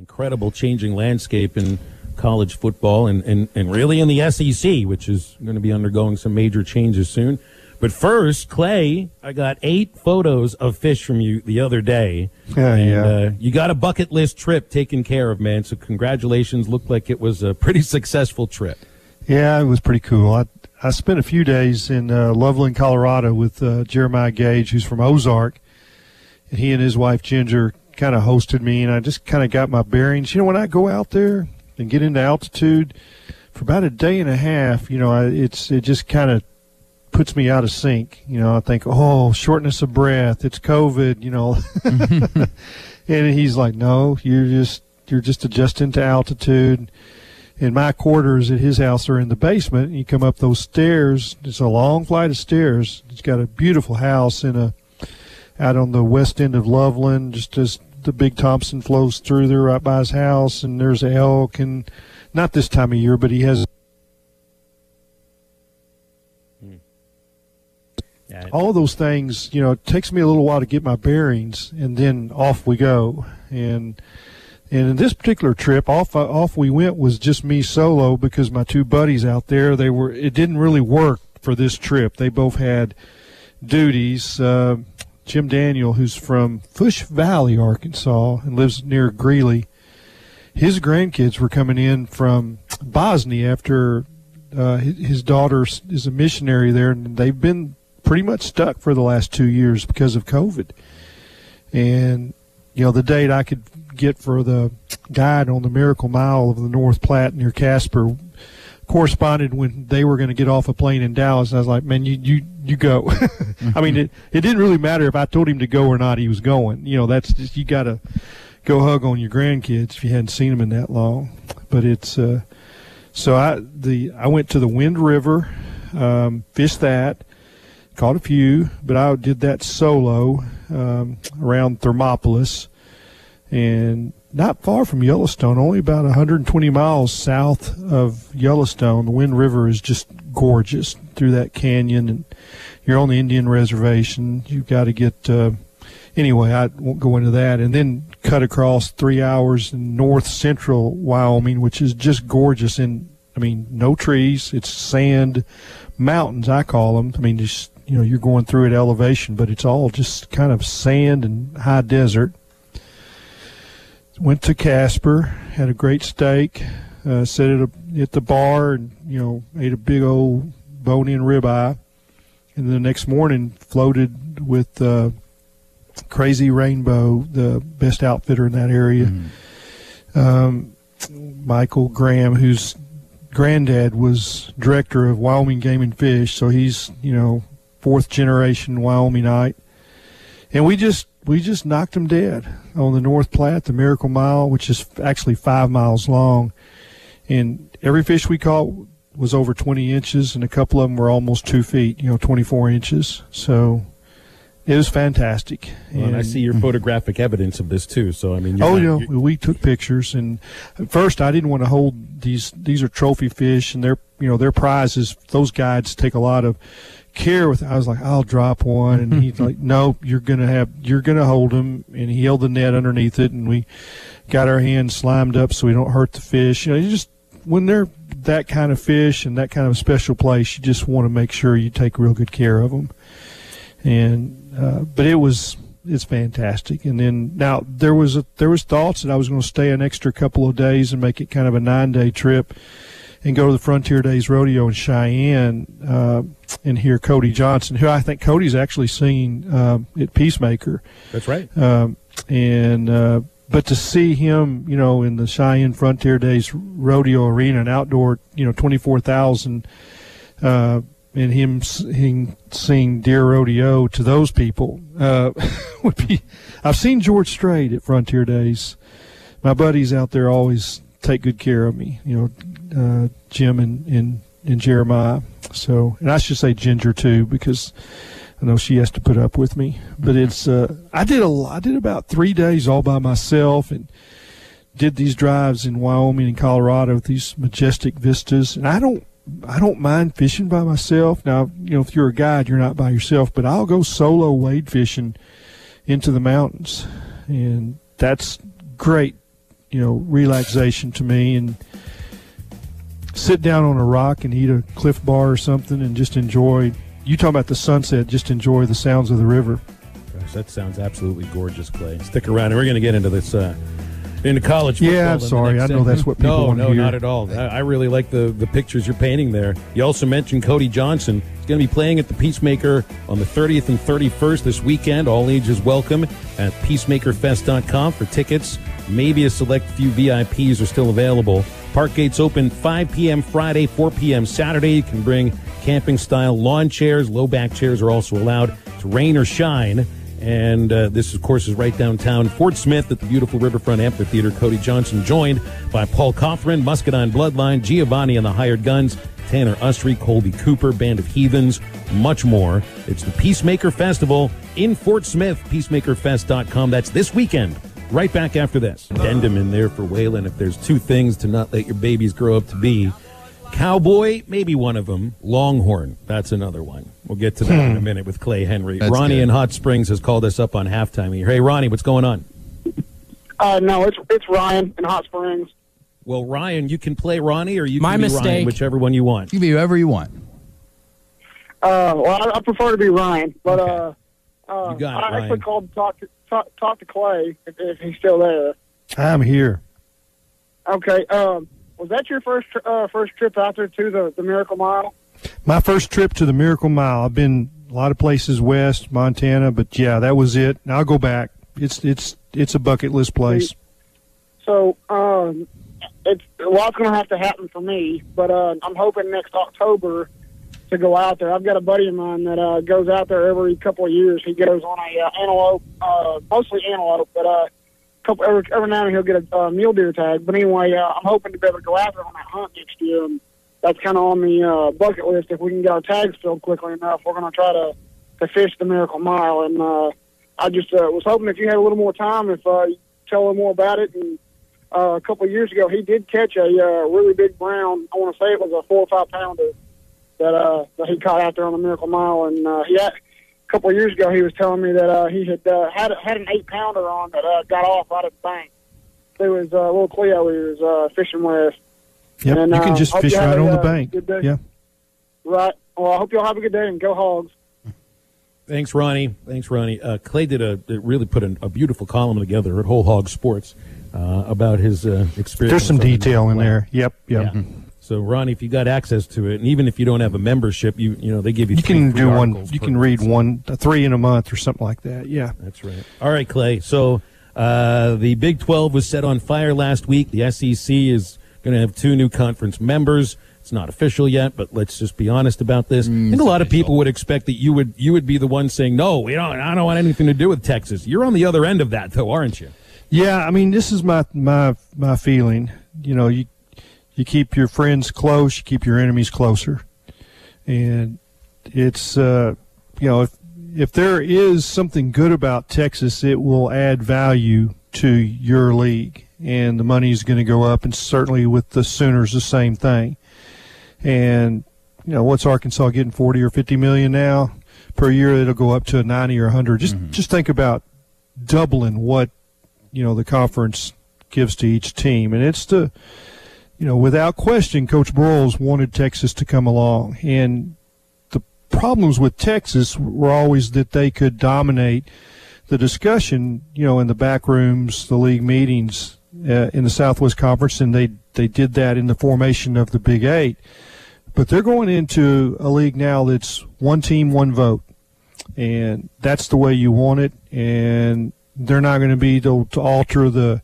incredible changing landscape in college football and, and, and really in the SEC, which is going to be undergoing some major changes soon. But first, Clay, I got eight photos of fish from you the other day. Yeah, and, yeah. Uh, you got a bucket list trip taken care of, man. So congratulations. Looked like it was a pretty successful trip. Yeah, it was pretty cool. I I spent a few days in uh, Loveland, Colorado, with uh, Jeremiah Gage, who's from Ozark, and he and his wife Ginger kind of hosted me, and I just kind of got my bearings. You know, when I go out there and get into altitude for about a day and a half, you know, I, it's it just kind of puts me out of sync. You know, I think, oh, shortness of breath, it's COVID. You know, and he's like, no, you're just you're just adjusting to altitude and my quarters at his house are in the basement. And you come up those stairs. It's a long flight of stairs. It's got a beautiful house in a out on the west end of Loveland, just as the big Thompson flows through there right by his house. And there's elk, and not this time of year, but he has Yeah. all those things. You know, it takes me a little while to get my bearings, and then off we go. And and in this particular trip, off off we went was just me solo because my two buddies out there they were. It didn't really work for this trip. They both had duties. Uh, Jim Daniel, who's from Fush Valley, Arkansas, and lives near Greeley. His grandkids were coming in from Bosnia after uh, his his daughter is a missionary there, and they've been pretty much stuck for the last two years because of COVID. And you know, the date I could get for the guide on the Miracle Mile of the North Platte near Casper corresponded when they were going to get off a plane in Dallas. And I was like, man, you you you go. I mean, it it didn't really matter if I told him to go or not. He was going. You know, that's just you got to go hug on your grandkids if you hadn't seen them in that long. But it's uh, so I the I went to the Wind River, um, fished that, caught a few, but I did that solo um, around Thermopolis, and not far from Yellowstone, only about 120 miles south of Yellowstone. The Wind River is just gorgeous through that canyon, and you're on the Indian reservation. You've got to get. Uh, anyway, I won't go into that. And then cut across three hours in north central Wyoming, which is just gorgeous. And I mean, no trees. It's sand mountains. I call them. I mean, just you know, you're going through at elevation, but it's all just kind of sand and high desert. Went to Casper, had a great steak, uh, sat at, a, at the bar, and you know, ate a big old bone-in ribeye. And the next morning, floated with uh, Crazy Rainbow, the best outfitter in that area. Um, Michael Graham, whose granddad was director of Wyoming Game and Fish, so he's you know fourth generation Wyomingite, and we just we just knocked them dead on the North Platte, the Miracle Mile, which is actually five miles long, and every fish we caught was over 20 inches, and a couple of them were almost two feet, you know, 24 inches. So it was fantastic. Well, and I see your photographic evidence of this too. So I mean, Oh, not- yeah, we took pictures, and at first I didn't want to hold these. These are trophy fish, and they're you know they're prizes. Those guides take a lot of care with. I was like, I'll drop one, and he's like, No, you're gonna have you're gonna hold them, and he held the net underneath it, and we got our hands slimed up so we don't hurt the fish. You know, you just when they're that kind of fish and that kind of special place, you just want to make sure you take real good care of them and uh, but it was it's fantastic. And then now there was a, there was thoughts that I was going to stay an extra couple of days and make it kind of a nine day trip and go to the Frontier Days Rodeo in Cheyenne uh, and hear Cody Johnson, who I think Cody's actually seen uh, at Peacemaker. that's right. Um, and uh, but to see him, you know, in the Cheyenne Frontier Days Rodeo Arena, an outdoor, you know, twenty four thousand, uh, and him sing, sing "Dear Rodeo" to those people uh, would be. I've seen George Strait at Frontier Days. My buddies out there always take good care of me. You know, uh, Jim and, and and Jeremiah. So, and I should say Ginger too, because I know she has to put up with me, but it's uh, I did a I did about three days all by myself and did these drives in Wyoming and Colorado with these majestic vistas, and I don't I don't mind fishing by myself. Now you know if you're a guide, you're not by yourself, but I'll go solo wade fishing into the mountains, and that's great you know relaxation to me and sit down on a rock and eat a Clif Bar or something and just enjoy. You talk about the sunset, just enjoy the sounds of the river. Gosh, that sounds absolutely gorgeous, Clay. Stick around, and we're going to get into this. Uh, into college. Yeah, I'm sorry. I know that's what people no, want no, to hear. not at all. I, I really like the the pictures you're painting there. You also mentioned Cody Johnson. He's going to be playing at the Peacemaker on the 30th and 31st this weekend. All ages welcome at peacemakerfest.com for tickets. Maybe a select few VIPs are still available. Park gates open 5 p.m. Friday, 4 p.m. Saturday. You can bring camping style lawn chairs. Low back chairs are also allowed to rain or shine. And uh, this, of course, is right downtown Fort Smith at the beautiful Riverfront Amphitheater. Cody Johnson joined by Paul Cauthen, Muscadine Bloodline, Giovanni and the Hired Guns, Tanner Usrey, Colby Cooper, Band of Heathens, much more. It's the Peacemaker Festival in Fort Smith, peacemakerfest.com. That's this weekend. Right back after this. Addendum in there for Waylon. If there's two things to not let your babies grow up to be, Cowboy, maybe one of them. Longhorn, that's another one. We'll get to that in a minute with Clay Henry. That's Ronnie good. in Hot Springs has called us up on halftime here. Hey, Ronnie, what's going on? Uh, no, it's it's Ryan in Hot Springs. Well, Ryan, you can play Ronnie or you My can be Ryan, mistake. whichever one you want. You can be whoever you want. Uh, well, I, I prefer to be Ryan, but uh, uh, You got it, I actually Ryan. called to talk to talk, talk to Clay if, if he's still there. I'm here. Okay. Um, was that your first uh, first trip out there to the, the Miracle Mile? My first trip to the Miracle Mile. I've been a lot of places west, Montana, but yeah, that was it. And I'll go back. It's it's it's a bucket list place. So um, it's a lot's going to have to happen for me, but uh, I'm hoping next October to go out there. I've got a buddy of mine that uh, goes out there every couple of years. He goes on a uh, antelope, uh, mostly antelope, but uh, couple every, every now and then he'll get a uh, mule deer tag. But anyway, uh, I'm hoping to be able to go out there on that hunt next year, and that's kind of on the uh, bucket list. If we can get our tags filled quickly enough, we're going to try to to fish the Miracle Mile. And uh, I just uh, was hoping if you had a little more time, if uh, tell him more about it. And uh, a couple of years ago, he did catch a uh, really big brown. I want to say it was a four or five pounder that uh, that he caught out there on the Miracle Mile. And uh, he had, a couple of years ago, he was telling me that uh, he had uh, had had an eight pounder on that uh, got off out of the bank. It was uh, little Cleo he was uh, fishing with. Yep, And, you can uh, just fish right a, on the uh, bank. good day. Yeah. Right. Well, I hope y'all have a good day and go Hogs. Thanks, Ronnie. Thanks, Ronnie. Uh, Clay did a it really put a, a beautiful column together at Whole Hog Sports uh, about his uh, experience. There's some detail in there. Yep, yep. Yeah. So, Ronnie, if you got access to it, and even if you don't have a membership, you you know they give you You can do one. You can read one, three in a month or something like that. Yeah. That's right. All right, Clay. So uh, the Big 12 was set on fire last week. The SEC is going to have two new conference members. It's not official yet, but let's just be honest about this. I think a lot of people would expect that you would you would be the one saying, "No, we don't. I don't want anything to do with Texas." You're on the other end of that, though, aren't you? Yeah, I mean, this is my my my feeling. You know, you you keep your friends close, you keep your enemies closer, and it's uh, you know if if there is something good about Texas, it will add value to your league, and the money is going to go up. And certainly with the Sooners, the same thing. And you know, what's Arkansas getting forty or fifty million now per year? It'll go up to ninety or hundred. Just just think about doubling what you know the conference gives to each team, and it's the you know without question, Coach Broyles wanted Texas to come along, and the problems with Texas were always that they could dominate the discussion, you know, in the back rooms, the league meetings uh, in the Southwest Conference, and they they did that in the formation of the Big Eight. But they're going into a league now that's one team, one vote, and that's the way you want it. And they're not going to be able to alter the,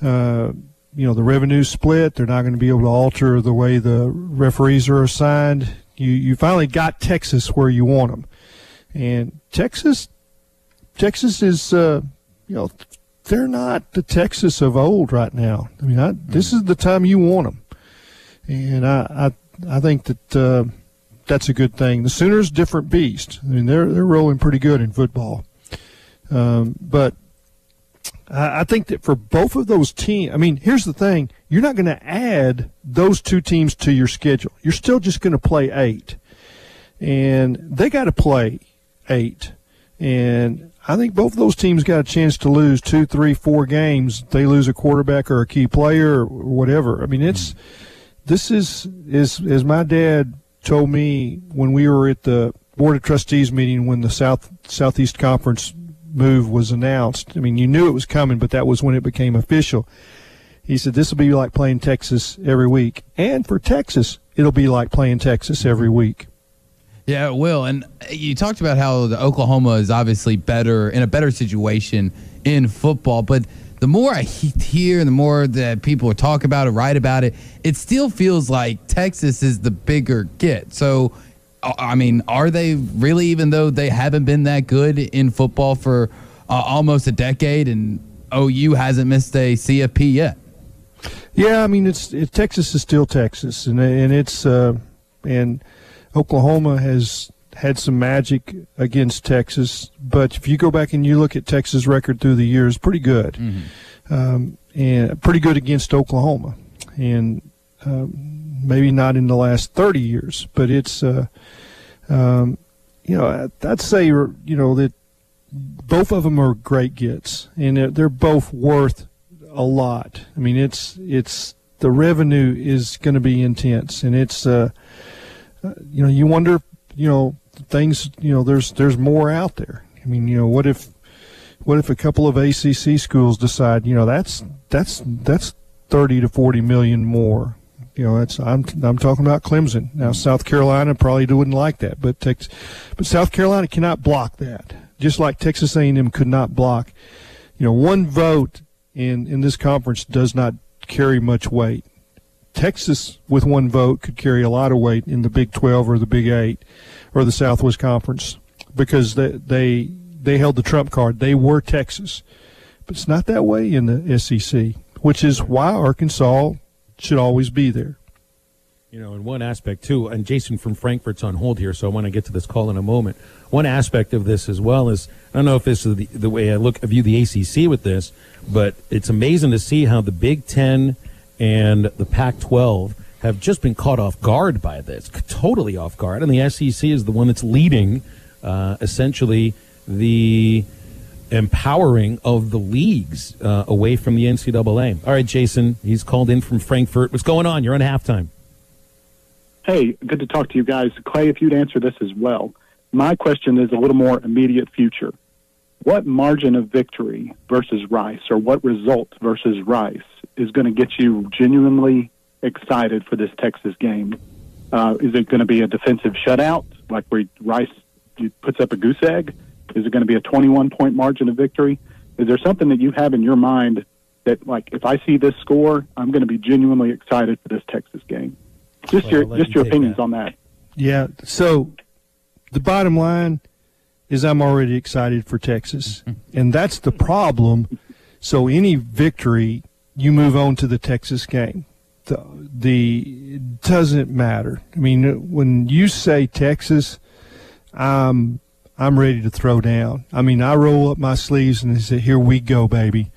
uh, you know, the revenue split. They're not going to be able to alter the way the referees are assigned. You you finally got Texas where you want them, and Texas, Texas is, uh, you know, they're not the Texas of old right now. I mean, I, this is the time you want them, and I I, I think that. Uh, that's a good thing. The Sooners, different beast. I mean, they're they're rolling pretty good in football. Um, but I, I think that for both of those teams, I mean, here's the thing: you're not going to add those two teams to your schedule. You're still just going to play eight, and they got to play eight. And I think both of those teams got a chance to lose two, three, four games. They lose a quarterback or a key player or whatever. I mean, it's this is is as my dad told me when we were at the board of trustees meeting when the South Southeast Conference move was announced. I mean, you knew it was coming, but that was when it became official. He said this will be like playing Texas every week, and for Texas, it'll be like playing Texas every week. Yeah, it will. And uh, you talked about how the Oklahoma is obviously better in a better situation in football, but the more I hear, and the more that people talk about it, write about it, it still feels like Texas is the bigger get. So, I mean, are they really, even though they haven't been that good in football for uh, almost a decade, and OU hasn't missed a CFP yet? Yeah, I mean, it's it, Texas is still Texas, and and it's uh, and Oklahoma has had some magic against Texas, but if you go back and you look at Texas' record through the years, pretty good, mm-hmm. um, and pretty good against Oklahoma, and um, maybe not in the last thirty years, but it's, uh, um, you know, I'd say you know that both of them are great gets, and they're, they're both worth a lot. I mean, it's it's the revenue is going to be intense, and it's. Uh, uh, you know, you wonder, you know, things, you know, there's there's more out there. I mean, you know, what if what if a couple of ACC schools decide, you know, that's that's that's 30 to 40 million more. You know, that's I'm I'm talking about Clemson. Now South Carolina probably wouldn't like that, but Tex, but South Carolina cannot block that. Just like Texas A&M could not block. You know, one vote in in this conference does not carry much weight. Texas, with one vote, could carry a lot of weight in the Big 12 or the Big 8 or the Southwest Conference because they, they, they held the trump card. They were Texas. But it's not that way in the SEC, which is why Arkansas should always be there. You know, in one aspect too, and Jason from Frankfurt's on hold here, so I want to get to this call in a moment. One aspect of this as well is I don't know if this is the, the way I look view the ACC with this, but it's amazing to see how the Big Ten and the Pac 12 have just been caught off guard by this, totally off guard. And the SEC is the one that's leading uh, essentially the empowering of the leagues uh, away from the NCAA. All right, Jason, he's called in from Frankfurt. What's going on? You're on halftime. Hey, good to talk to you guys. Clay, if you'd answer this as well. My question is a little more immediate future. What margin of victory versus Rice, or what result versus Rice, is going to get you genuinely excited for this Texas game? Uh, is it going to be a defensive shutout, like where Rice puts up a goose egg? Is it going to be a 21 point margin of victory? Is there something that you have in your mind that, like, if I see this score, I'm going to be genuinely excited for this Texas game? Just well, your just you your opinions that. on that. Yeah. So the bottom line is I'm already excited for Texas, and that's the problem. So any victory you move on to the Texas game. The, the it doesn't matter. I mean, when you say Texas, I'm I'm ready to throw down. I mean, I roll up my sleeves and say, "Here we go, baby."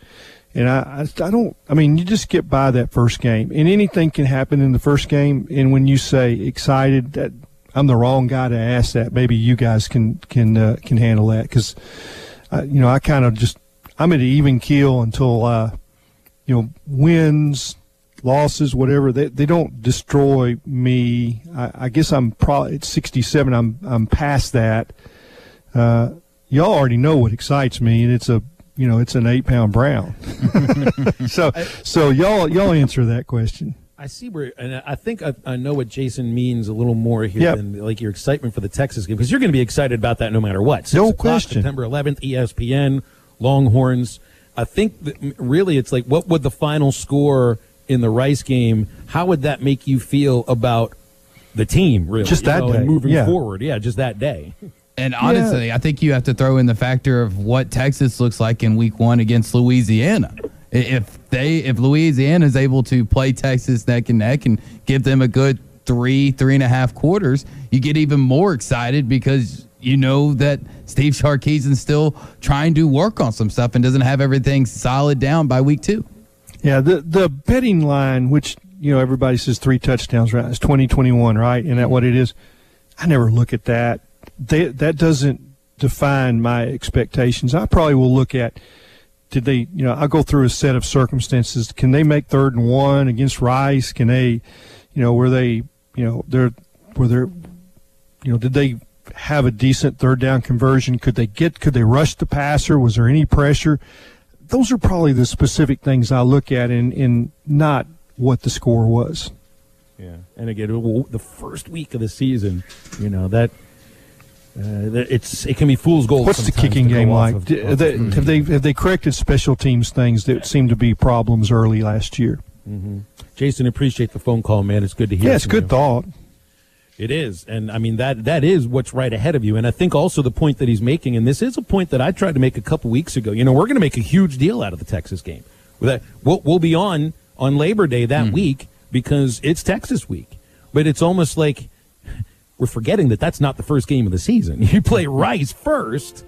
And I, I, I don't. I mean, you just get by that first game, and anything can happen in the first game. And when you say excited, that I'm the wrong guy to ask that. Maybe you guys can can uh, can handle that because, you know, I kind of just I'm at an even keel until uh, you know, wins, losses, whatever, they, they don't destroy me. I, I guess I'm probably at 67. I'm I'm past that. Uh, y'all already know what excites me, and it's a you know it's an eight pound brown. so so y'all y'all answer that question. I see where, and I think I, I, know what Jason means a little more here yep. than like your excitement for the Texas game because you're going to be excited about that no matter what. Six no question. September 11th, ESPN, Longhorns. I think really it's like, what would the final score in the Rice game? How would that make you feel about the team? Really, just that know, day, moving yeah. forward. Yeah, just that day. And honestly, yeah. I think you have to throw in the factor of what Texas looks like in Week One against Louisiana. If they, if Louisiana is able to play Texas neck and neck and give them a good three, three and a half quarters, you get even more excited because you know that Steve Sarkisian's still trying to work on some stuff and doesn't have everything solid down by week two. Yeah, the the betting line, which you know everybody says three touchdowns, right? It's twenty twenty one, right? And that what it is. I never look at that. They, that doesn't define my expectations. I probably will look at did they, you know, I'll go through a set of circumstances. Can they make third and one against Rice? Can they, you know, were they, you know, they're, were there, you know, did they have a decent third down conversion? Could they get, could they rush the passer? Was there any pressure? Those are probably the specific things I look at in, in not what the score was. Yeah, and again, the first week of the season, you know that uh, it's it can be fool's gold. What's the kicking game like? Of, of, they, have they have they corrected special teams things that seemed to be problems early last year? Mm-hmm. Jason, appreciate the phone call, man. It's good to hear. Yeah, it's good you. thought. It is, and I mean that that is what's right ahead of you. And I think also the point that he's making, and this is a point that I tried to make a couple weeks ago. You know, we're going to make a huge deal out of the Texas game. We'll, we'll be on on Labor Day that mm. week because it's Texas week. But it's almost like we're forgetting that that's not the first game of the season. You play Rice first,